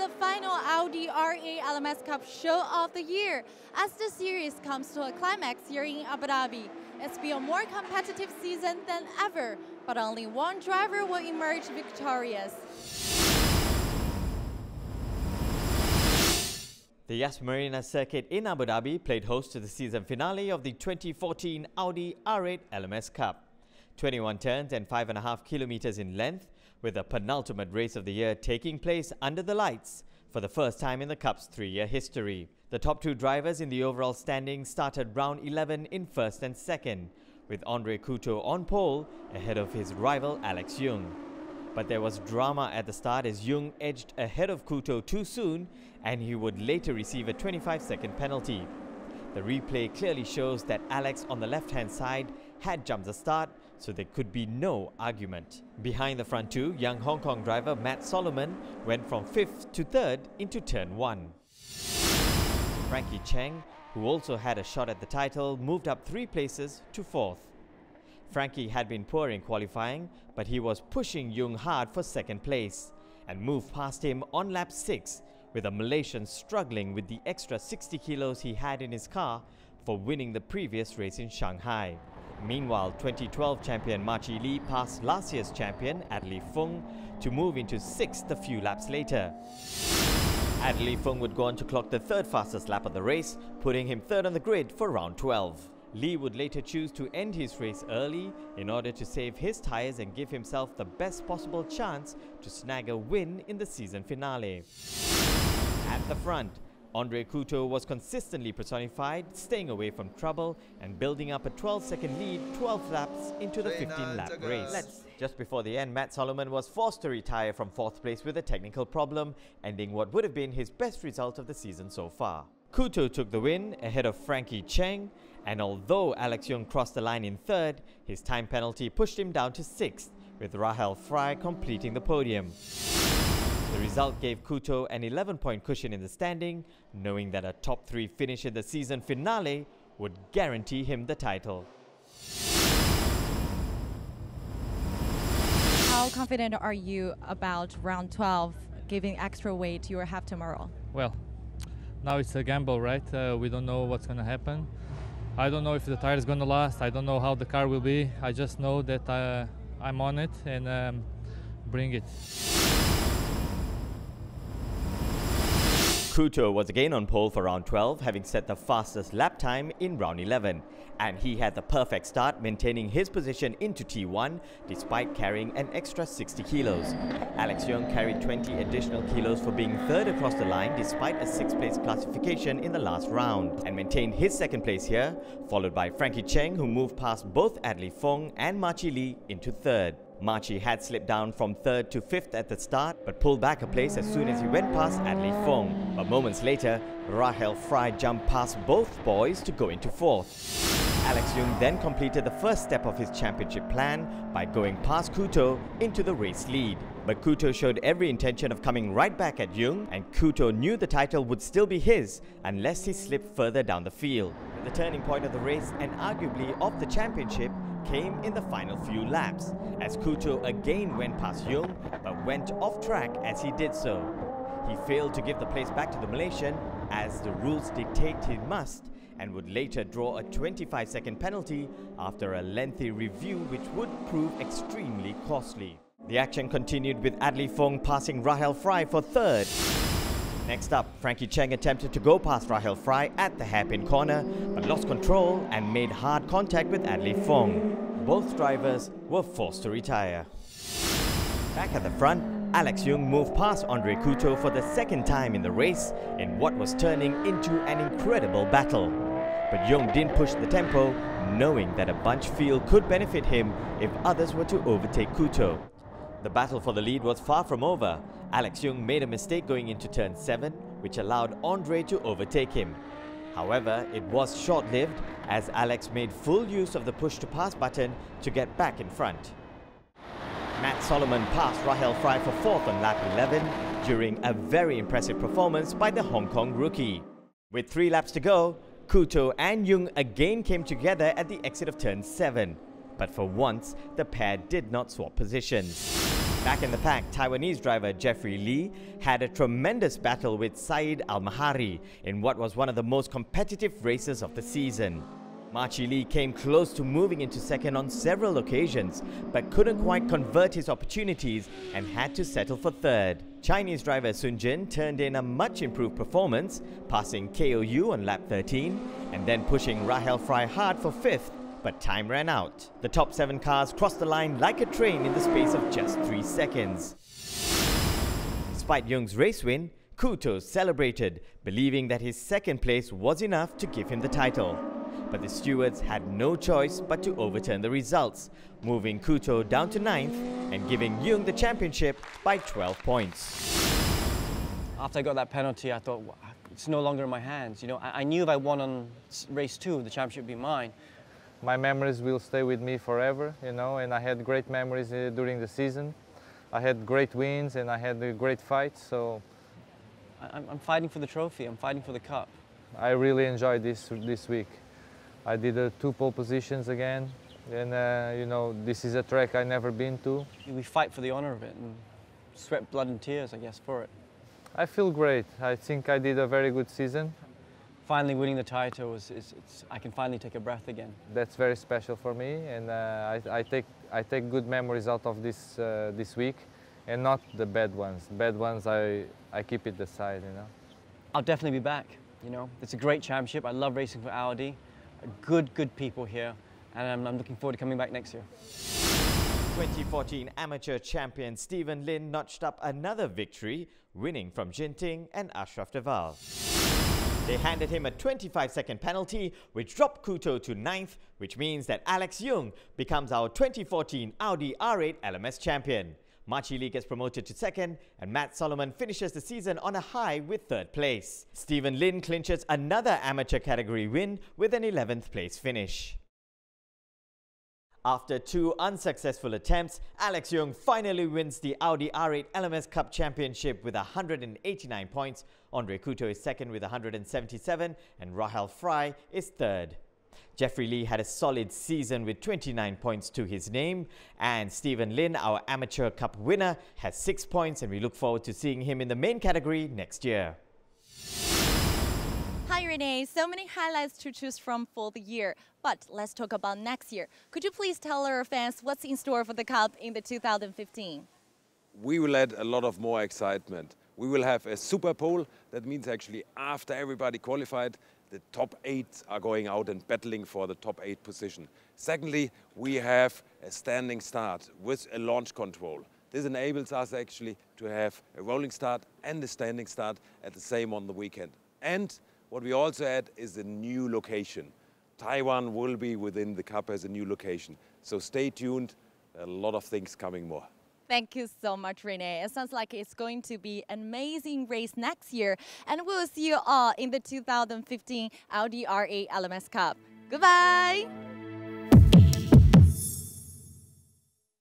Audi R8 LMS Cup Show of the Year as the series comes to a climax here in Abu Dhabi. It's been a more competitive season than ever, but only one driver will emerge victorious. The Yas Marina circuit in Abu Dhabi played host to the season finale of the 2014 Audi R8 LMS Cup. 21 turns and 5.5 kilometers in length, with the penultimate race of the year taking place under the lights for the first time in the Cup's three-year history. The top two drivers in the overall standing started round 11 in first and second, with Andre Couto on pole ahead of his rival Alex Yoong. But there was drama at the start as Yoong edged ahead of Couto too soon and he would later receive a 25-second penalty. The replay clearly shows that Alex on the left-hand side had jumped the start, so there could be no argument. Behind the front two, young Hong Kong driver Matt Solomon went from 5th to 3rd into turn 1. Frankie Cheng, who also had a shot at the title, moved up three places to 4th. Frankie had been poor in qualifying, but he was pushing Yoong hard for second place and moved past him on lap 6, with a Malaysian struggling with the extra 60 kilos he had in his car for winning the previous race in Shanghai. Meanwhile, 2012 champion Marchy Lee passed last year's champion Adderly Fong to move into 6th a few laps later. Adderly Fong would go on to clock the third fastest lap of the race, putting him third on the grid for round 12. Lee would later choose to end his race early in order to save his tyres and give himself the best possible chance to snag a win in the season finale. At the front, Andre Couto was consistently personified, staying away from trouble and building up a 12-second lead 12 laps into the 15-lap race. Just before the end, Matt Solomon was forced to retire from fourth place with a technical problem, ending what would have been his best result of the season so far. Couto took the win ahead of Frankie Cheng, and although Alex Yoong crossed the line in third, his time penalty pushed him down to sixth, with Rahel Frey completing the podium. The result gave Couto an 11-point cushion in the standing, knowing that a top three finish in the season finale would guarantee him the title. How confident are you about round 12 giving extra weight you will have tomorrow? Well, now it's a gamble, right? Uh, we don't know what's going to happen. I don't know if the tire is going to last. I don't know how the car will be. I just know that uh, I'm on it and um, bring it. Couto was again on pole for round 12, having set the fastest lap time in round 11. And he had the perfect start, maintaining his position into T1 despite carrying an extra 60 kilos. Alex Yoong carried 20 additional kilos for being third across the line despite a sixth place classification in the last round and maintained his second place here, followed by Frankie Cheng who moved past both Adderly Fong and Marchy Lee into third. Marchy had slipped down from third to fifth at the start, but pulled back a place as soon as he went past Adderly Fong. But moments later, Rahel Frey jumped past both boys to go into fourth. Alex Yoong then completed the first step of his championship plan by going past Couto into the race lead. But Couto showed every intention of coming right back at Yoong, and Couto knew the title would still be his unless he slipped further down the field. The turning point of the race and arguably of the championship came in the final few laps, as Couto again went past Yoong but went off track as he did so. He failed to give the place back to the Malaysian as the rules dictate he must and would later draw a 25 second penalty after a lengthy review which would prove extremely costly. The action continued with Adderly Fong passing Rahel Frey for third. Next up, Frankie Cheng attempted to go past Rahel Frey at the hairpin corner, but lost control and made hard contact with Adderly Fong. Both drivers were forced to retire. Back at the front, Alex Yoong moved past Andre Couto for the second time in the race in what was turning into an incredible battle. But Yoong didn't push the tempo, knowing that a bunch field could benefit him if others were to overtake Couto. The battle for the lead was far from over. Alex Yoong made a mistake going into turn 7, which allowed Andre to overtake him. However, it was short-lived as Alex made full use of the push-to-pass button to get back in front. Matt Solomon passed Rahel Frey for fourth on lap 11 during a very impressive performance by the Hong Kong rookie. With three laps to go, Couto and Yoong again came together at the exit of turn 7 but for once, the pair did not swap positions. Back in the pack, Taiwanese driver Jeffrey Lee had a tremendous battle with Said Al Mahari in what was one of the most competitive races of the season. Marchy Lee came close to moving into second on several occasions, but couldn't quite convert his opportunities and had to settle for third. Chinese driver Sun Jin turned in a much improved performance, passing KOU on lap 13 and then pushing Rahel Frey hard for fifth, but time ran out. The top seven cars crossed the line like a train in the space of just three seconds. Despite Yoong's race win, Couto celebrated, believing that his second place was enough to give him the title but the stewards had no choice but to overturn the results, moving Couto down to ninth and giving Yoong the championship by 12 points. After I got that penalty, I thought, it's no longer in my hands. You know, I, I knew if I won on race two, the championship would be mine. My memories will stay with me forever, you know, and I had great memories uh, during the season. I had great wins and I had uh, great fights, so... I, I'm fighting for the trophy, I'm fighting for the cup. I really enjoyed this, this week. I did uh, two pole positions again, and uh, you know this is a track I've never been to. We fight for the honor of it and sweat, blood, and tears, I guess, for it. I feel great. I think I did a very good season. Finally winning the title is, is I can finally take a breath again. That's very special for me, and uh, I, I, take I take good memories out of this uh, this week, and not the bad ones. Bad ones I I keep it aside, you know. I'll definitely be back. You know, it's a great championship. I love racing for Audi good, good people here, and I'm, I'm looking forward to coming back next year. 2014 amateur champion Stephen Lin notched up another victory, winning from Jin Ting and Ashraf Deval. They handed him a 25-second penalty, which dropped Couto to 9th, which means that Alex Yoong becomes our 2014 Audi R8 LMS champion. Marchy Lee gets promoted to second, and Matt Solomon finishes the season on a high with third place. Stephen Lin clinches another amateur category win with an 11th place finish. After two unsuccessful attempts, Alex Yoong finally wins the Audi R8 LMS Cup Championship with 189 points. Andre Couto is second with 177 and Rahel Frey is third. Jeffrey Lee had a solid season with 29 points to his name. And Stephen Lin, our Amateur Cup winner, has 6 points and we look forward to seeing him in the main category next year. Renee, so many highlights to choose from for the year. But let's talk about next year. Could you please tell our fans what's in store for the Cup in the 2015? We will add a lot of more excitement. We will have a super pole. That means actually after everybody qualified, the top eight are going out and battling for the top eight position. Secondly, we have a standing start with a launch control. This enables us actually to have a rolling start and a standing start at the same on the weekend. And what we also add is a new location. Taiwan will be within the Cup as a new location. So stay tuned, a lot of things coming more. Thank you so much, Renee. It sounds like it's going to be an amazing race next year. And we'll see you all in the 2015 Audi R8 LMS Cup. Goodbye!